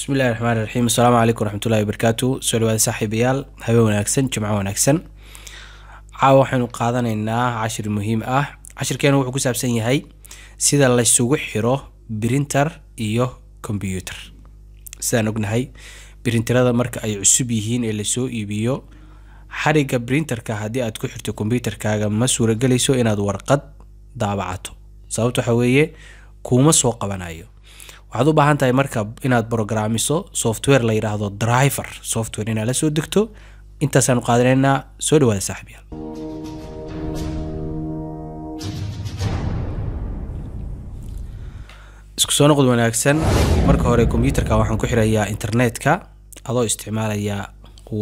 bismillahi raxmaan raxiim asalaamu calaykum waraxmatullahi wabarakaatu soo dhawaada saaxiibayaal habeen wanaagsan jimco wanaagsan. Caawa waxaynu qaadanaynaa cashir muhiim ah. Cashirkeena wuxuu ku saabsan yahay sida laysugu xiro printer iyo combyuter sidaan ognahay brinterada marka ay cusub yihiin ee la soo iibiyo xariga printerka haddii aad ku xirto combyuterkaaga ma suuragelayso inaad warqad daabacato. Sababta waxa weeye kuuma soo qabanayo waxaad u baahan tahay marka inaad brograamiso software la yidhaahdo driver software inaad la soo degto. Intaasaanu qaadanaynaa soo dhawaada saaxiibyaal. Isku soo noqod wanaagsan. Marka hore combyuterka waxaan ku xirayaa internetka adoo isticmaalaya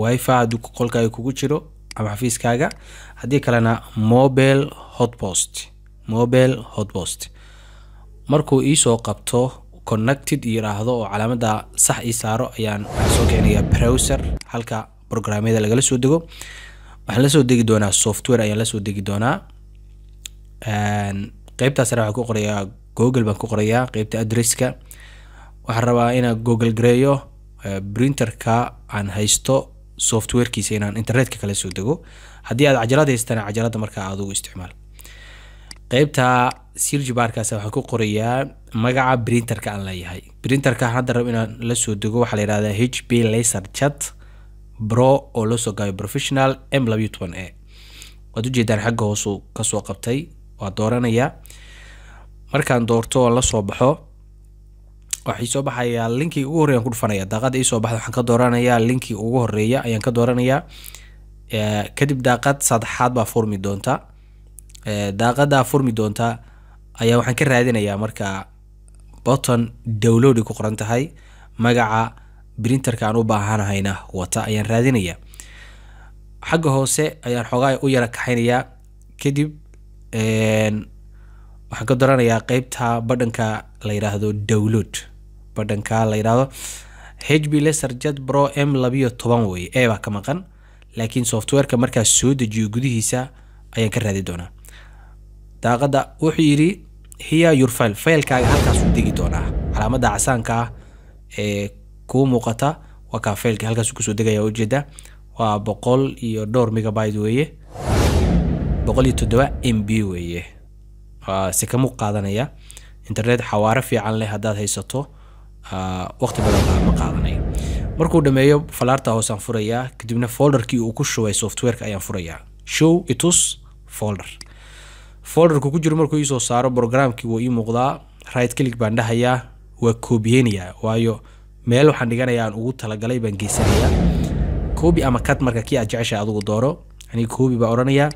wifi hadduu qolkaaga kugu jiro ama xafiiskaaga. Haddii kalena mobile hotpost mobile hotpost. Markuu iisoo qabto connected yiraahdo oo calaamada sax ii saaro ayaan waxaan soo kicinayaa browser halka programyada lagala soo dego. Waxaan la soo degi doonaa software ayaan la soo degi doonaa. Qeybtaasna waxaan ku qorayaa google baan ku qorayaa qeybta adresska waxaan rabaa inaan google gareeyo printerka aan haysto softwarekiisa inaan internetka kala soo dego. Haddii aad cajalad haystana cajalada markaa adugu isticmaal qeybta sirji baarkaas waxaan ku qorayaa magaca printerka aan leeyahay. Printerka hadda rab inaan la soo dego waxaa la yihahdaa h p laser chat bro oo loo soo gaayo professional m labayo toban a. Waad ujeedaan xagga hoosu ka soo qabtay waa dooranayaa markaan doorto oo la soo baxo waxay soo baxayaa linkii ugu horreya ku dhufanaya. Daaqada iisoo baxda waxaan ka dooranayaa linkii ugu horreeya ayaan ka dooranayaa kadib daaqad saddexaad baa furmi doonta daaqadaa furmi doonta ayaa waxaan ka raadinayaa marka botton dowload ku qoran tahay. Magaca printerka aan u baahanahayna wata ayaan raadinayaa. Xagga hoose ayaan xoogaa u yara kaxaynayaa kadib waxaan ka dooranayaa qeybta badhanka la yidhaahdo dowload badhanka la yidhaahdo h b leser jet bro m labiyo toban weye e baa ka maqan. Laakiin softwareka markaas soo dejiyo gudihiisa ayaan ka raadi doonaa daaqada wuxuu yidhi here your file. Failkaaga halkaasuu degi doonaa. Calaamada casaanka ah ee kuu muuqata waa kaa failka halkaasuu ku soo degaya ujeeda waa boqol iyo dhowr megabyte weeye. Boqol iyo toddoba m b weeye. Waa sikamu qaadanaya. Internet xawaare fiican leh haddaad haysato waqti badan ma qaadanayo markuu dhameeyo falaarta hoosaan furayaa kadibna folderkii uu ku shubay softwareka ayaan furayaa. Show itus folder folderku ku jiro markuu iisoo saaro programkii wuu ii muuqdaa. Right click baan dhahayaa waa koobiyeynayaa waayo meel waxaan dhiganayaa ugu talagalay baan geysanayaa. Koobi ama cut marka kii aad jecesha adigu dooro aniga koobi baa odhanayaa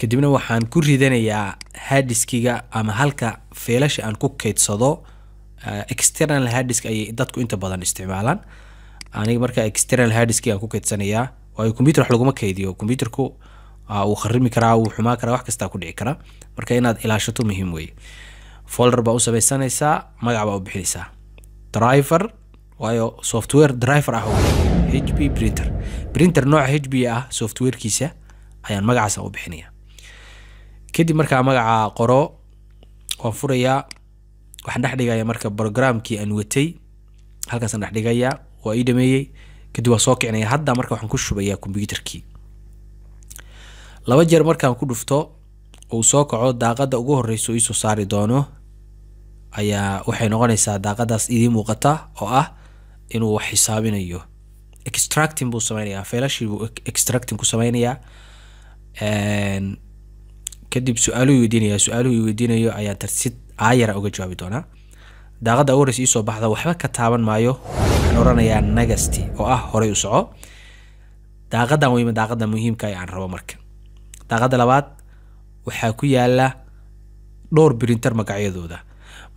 kadibna waxaan ku ridanayaa hadiskiga ama halka feelasha aan ku keydsado external hadisk ayay dadku inta badan isticmaalaan. Aniga marka external hadiski aan ku keydsanayaa waayo computer wax laguma keydiyo computerku wuu kharimi karaa wuu xumaa karaa wax kastaa ku dhici karaa. Marka inaad ilaashato muhiim weeye folder baa u samaysanaysaa magac baa u bixinaysaa. Driver waayo software driver ah h p printer. Printer nooca h b ah softwarekiisa ayaan magacaasa u bixinaya kadib markaa magaca qoro waan furayaa waxaan dhex dhigaya marka programkii aan watay. Halkaasaan dhex dhigaya waa ii dhameeyey. Kadib waa soo kicinaya hadda marka waxaan ku shubayaa combyuterkii laba jeer markaan ku dhufto uu soo kaco daaqada ugu horeyso iisoo saari doono ayaa waxay noqonaysaa daaqadaas idiin muuqata oo ah inuu xisaabinayo. Extracting buu sameynayaa feelashii buu extracting ku sameynayaa kadib su'aaluhu weydiinaya su'aaluhu weydiinayo ayaan tarsid aayara uga jawaabi doonaa. Daaqada ugu horeysa iisoo baxda waxba ka taaban maayo waxaan oranayaa nagasti oo ah horey u soco. Daaqadan weyma daaqada muhiimka aan rabo marka daaqada labaad waxaa ku yaalla dhowr printer magacyadooda.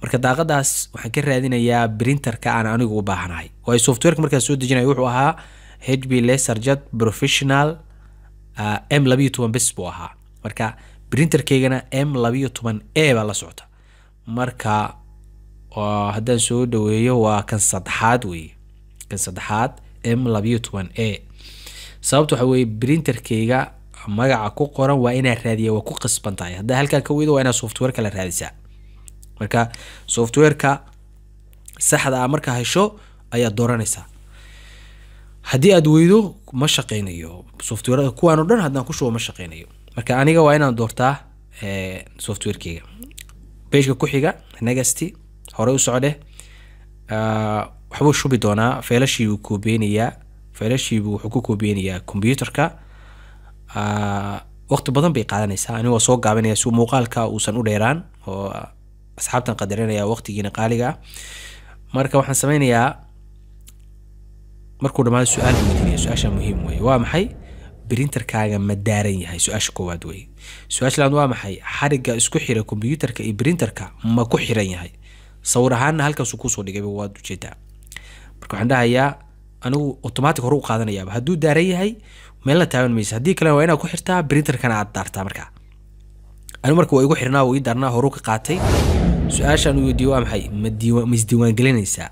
Marka daaqadaas waxaan ka raadinayaa printerka aan anigu u baahanahay. Waayo softwareka markaa soo dejinaya wuxuu ahaa h b laser jet professional m labayo toban bes buu ahaa. Marka printerkeygana m labayo toban a baa la socta marka haddaan soo dhaweeyo waa kan saddexaad weeye. Kan saddexaad m labayo toban a. Sababta waxa weeye printerkeyga magaca ku qoran waa inaa raadiya waa ku qasban tahay haddaa halkaa ka weydo waa inaa software kala raadisaa. Marka softwareka saxda ah markaa hesho ayaad dooranaysaa. Haddii aad weydo ma shaqeynayo. Softwarada kuwaan o dhan haddaan ku shubo ma shaqeynayo. Marka aniga waa inaan doortaa softwarekeyga. Bageka ku xiga negasty horey u socde. Waxbuu shubi doonaa feelashiibuu koobeynayaa feelashiibuu wuxuu ku koobeynayaa computerka waqti badan bay qaadanaysaa. Anigoo soo gaabinaya si muuqaalka uusan u dheeraan oo asxaabtan qadarinaya waqtigiina qaaliga ah. Marka waxaan sameynayaa markuu dhamaado su'aal weydiinaya su'aasha muhiim weye waa maxay? Brinterkaaga ma daaran yahay. Su'aasha koowaad weye su'aasha waa maxay? Xariga isku xira combyuterka iyo brinterka ma ku xiran yahay. Sawir ahaanna halkaasuu ku soo dhigay waad u jeedaa marka waxaan dhahayaa anigu automatic hore u qaadanayaaba. Hadduu daaran yahay meel la taaban maysa haddii kalena waa inaad ku xirtaa brinterkana aad daartaa markaa. Anigu marka waa igu xirnaa waa ii daarnaa horuu ka qaatay. Su'aashaan u weydiiye waa maxay? Ma diiwaan ma isdiiwaangelinaysaa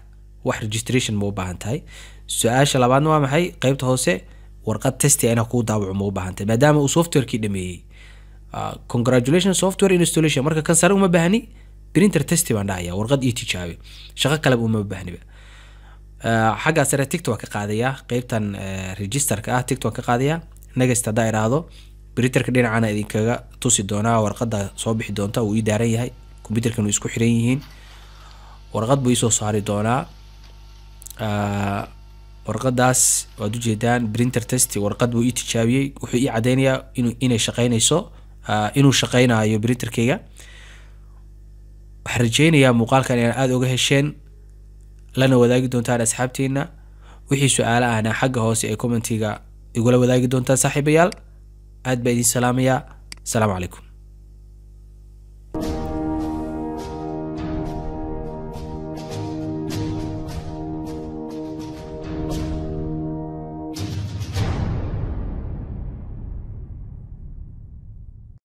wax registration ma u baahan tahay. Su'aasha labaadna waa maxay? Qeybta hoose warqad testia inaa kuu daawaco ma u baahan tahay maadaama uu softwarekii dhameeyey. Congratulation software installation. Marka kan sare uma baahni printer testi baan dhahaya warqad io tijaabe shaqo kaleba uma baahniba xaggaa sare ticto ka qaadayaa qeybtan registerka ah ticto ka qaadayaa next haddaa idhaahdo printerka dhinacana idinkaga tusi doonaa warqada soo bixi doonta uu ii daaran yahay computerkan uu isku xiran yihiin. Warqad buu iisoo saari doonaa. Warqadaas waad ujeedaan printer test warqad buu ii tijaabiyey wuxuu ii cadeynayaa inay shaqeynayso inuu shaqeynayo printerkeyga waxaan rajeynayaa muuqaalkan inaan aada uga hesheen lana wadaagi doontaan asxaabteena wixii su'aale ahna xagga hoose ee commentiga igula wadaagi doontaan saaxiibayaal. Aad baa idin salaamayaa. Asalaamu calaykum